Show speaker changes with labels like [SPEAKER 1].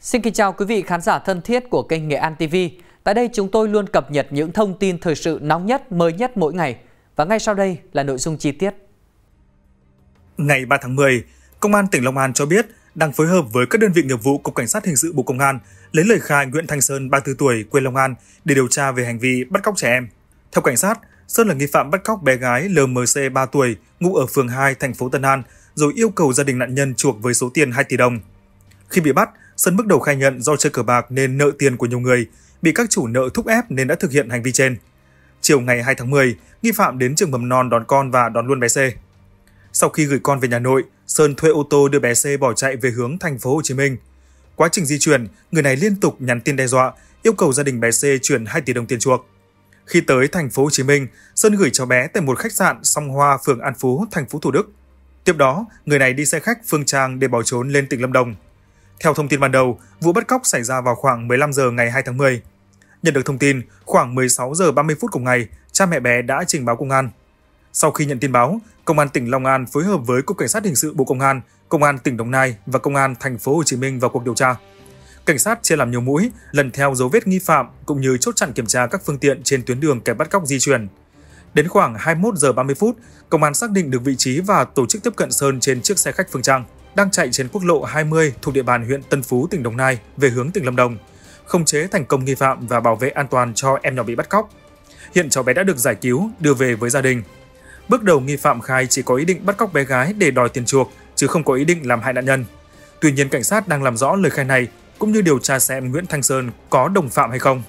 [SPEAKER 1] Xin kính chào quý vị khán giả thân thiết của kênh Nghệ An TV. Tại đây chúng tôi luôn cập nhật những thông tin thời sự nóng nhất, mới nhất mỗi ngày. Và ngay sau đây là nội dung chi tiết.
[SPEAKER 2] Ngày 3 tháng 10, Công an tỉnh Long An cho biết đang phối hợp với các đơn vị nghiệp vụ Cục Cảnh sát Hình sự Bộ Công an lấy lời khai Nguyễn Thanh Sơn, 34 tuổi, quê Long An để điều tra về hành vi bắt cóc trẻ em. Theo cảnh sát, Sơn là nghi phạm bắt cóc bé gái LMC 3 tuổi, ngụ ở phường 2, thành phố Tân An, rồi yêu cầu gia đình nạn nhân chuộc với số tiền 2 tỷ đồng. Khi bị bắt, Sơn bước đầu khai nhận do chơi cờ bạc nên nợ tiền của nhiều người, bị các chủ nợ thúc ép nên đã thực hiện hành vi trên. Chiều ngày 2 tháng 10, nghi phạm đến trường mầm non đón con và đón luôn bé C. Sau khi gửi con về nhà nội, Sơn thuê ô tô đưa bé C bỏ chạy về hướng thành phố Hồ Chí Minh. Quá trình di chuyển, người này liên tục nhắn tin đe dọa, yêu cầu gia đình bé C chuyển 2 tỷ đồng tiền chuộc. Khi tới thành phố Hồ Chí Minh, Sơn gửi cháu bé tại một khách sạn Song Hoa, phường An Phú, thành phố Thủ Đức. Tiếp đó, người này đi xe khách Phương Trang để bỏ trốn lên tỉnh Lâm Đồng. Theo thông tin ban đầu, vụ bắt cóc xảy ra vào khoảng 15 giờ ngày 2 tháng 10. Nhận được thông tin, khoảng 16 giờ 30 phút cùng ngày, cha mẹ bé đã trình báo công an. Sau khi nhận tin báo, Công an tỉnh Long An phối hợp với Cục Cảnh sát hình sự Bộ Công an, Công an tỉnh Đồng Nai và Công an thành phố Hồ Chí Minh vào cuộc điều tra. Cảnh sát chia làm nhiều mũi, lần theo dấu vết nghi phạm cũng như chốt chặn kiểm tra các phương tiện trên tuyến đường kẻ bắt cóc di chuyển. Đến khoảng 21 giờ 30 phút, công an xác định được vị trí và tổ chức tiếp cận Sơn trên chiếc xe khách Phương Trang đang chạy trên quốc lộ 20 thuộc địa bàn huyện Tân Phú, tỉnh Đồng Nai về hướng tỉnh Lâm Đồng, khống chế thành công nghi phạm và bảo vệ an toàn cho em nhỏ bị bắt cóc. Hiện cháu bé đã được giải cứu, đưa về với gia đình. Bước đầu nghi phạm khai chỉ có ý định bắt cóc bé gái để đòi tiền chuộc, chứ không có ý định làm hại nạn nhân. Tuy nhiên cảnh sát đang làm rõ lời khai này cũng như điều tra xem Nguyễn Thanh Sơn có đồng phạm hay không.